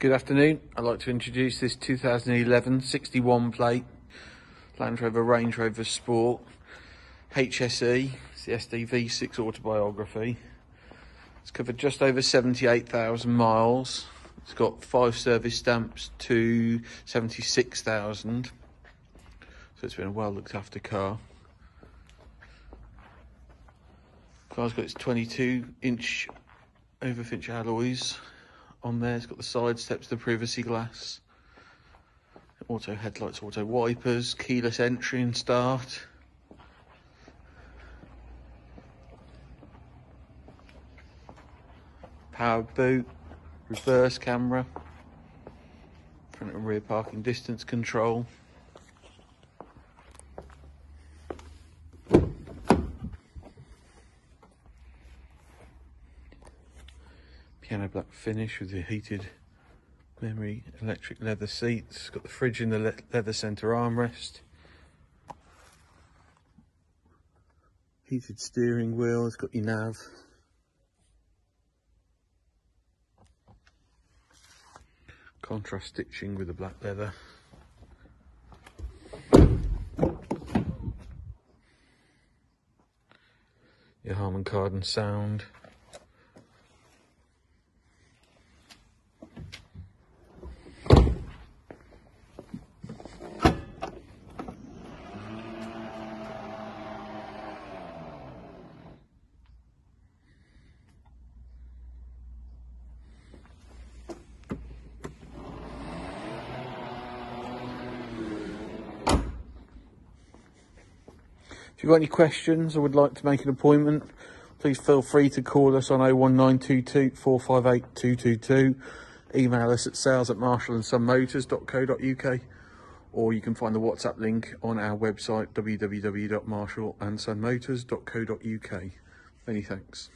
Good afternoon. I'd like to introduce this 2011 61 plate Land Rover Range Rover Sport HSE. It's the SD V6 autobiography. It's covered just over 78,000 miles. It's got five service stamps to 76,000. So it's been a well looked after car. Car's got its 22 inch overfinch alloys on there. It's got the side steps, the privacy glass, auto headlights, auto wipers, keyless entry and start. Power boot, reverse camera, front and rear parking distance control. Piano black finish with the heated memory electric leather seats. Got the fridge in the le leather centre armrest. Heated steering wheel, it's got your nav. Contrast stitching with the black leather. Your Harman Kardon sound. If you've got any questions or would like to make an appointment, please feel free to call us on 01922 458 222. Email us at sales at marshallandsonmotors.co.uk or you can find the WhatsApp link on our website www.marshallandsonmotors.co.uk. Many thanks.